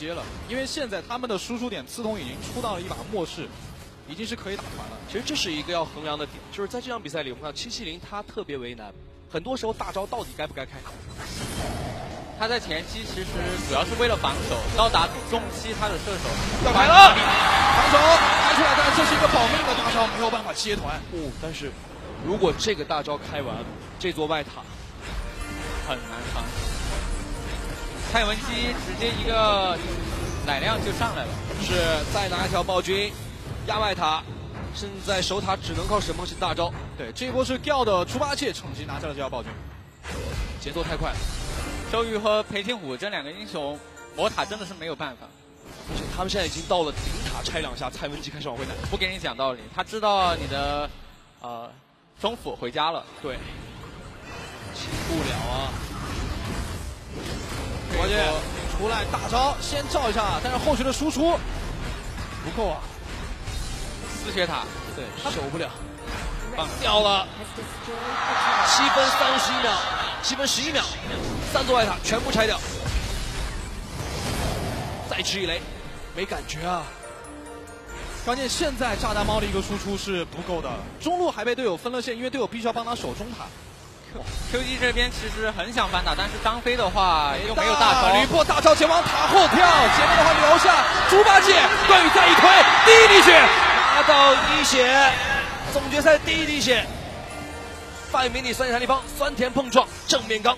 接了，因为现在他们的输出点刺痛已经出到了一把末世，已经是可以打团了。其实这是一个要衡量的点，就是在这场比赛里，我们看七七零他特别为难，很多时候大招到底该不该开？他在前期其实主要是为了防守，到达中期他的射手要来了，防守开出来，但是这是一个保命的大招，没有办法接团。哦，但是如果这个大招开完，这座外塔很难防。蔡文姬直接一个奶量就上来了，是再拿一条暴君压外塔，现在守塔只能靠沈梦溪大招。对，这一波是掉的猪八戒趁机拿下了这条暴君，节奏太快了。周瑜和裴擒虎这两个英雄魔塔真的是没有办法，而且他们现在已经到了顶塔拆两下，蔡文姬开始往回奶。不给你讲道理，他知道你的呃中府回家了，对，起不了出来大招先照一下，但是后续的输出不够啊，四血塔，对，守不了，掉了，七分三十一秒，七分十一秒。三座外塔全部拆掉，再吃一雷，没感觉啊！关键现在炸弹猫的一个输出是不够的，中路还被队友分了线，因为队友必须要帮他守中塔。QG 这边其实很想反打，但是张飞的话又没有大招，吕布大招前往塔后跳，前面的话留下猪八戒，段誉再一推，第一滴血拿到一血，总决赛第一滴血，范迷你三点三立方酸甜碰撞正面刚。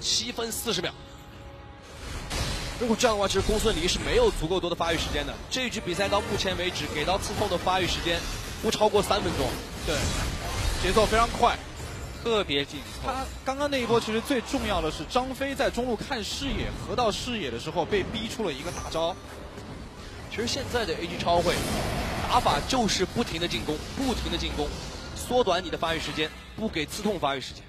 七分四十秒，如果这样的话，其实公孙离是没有足够多的发育时间的。这一局比赛到目前为止，给到刺痛的发育时间不超过三分钟。对，节奏非常快，特别紧。他刚刚那一波其实最重要的是张飞在中路看视野、河道视野的时候被逼出了一个大招。其实现在的 A G 超会打法就是不停的进攻，不停的进攻，缩短你的发育时间，不给刺痛发育时间。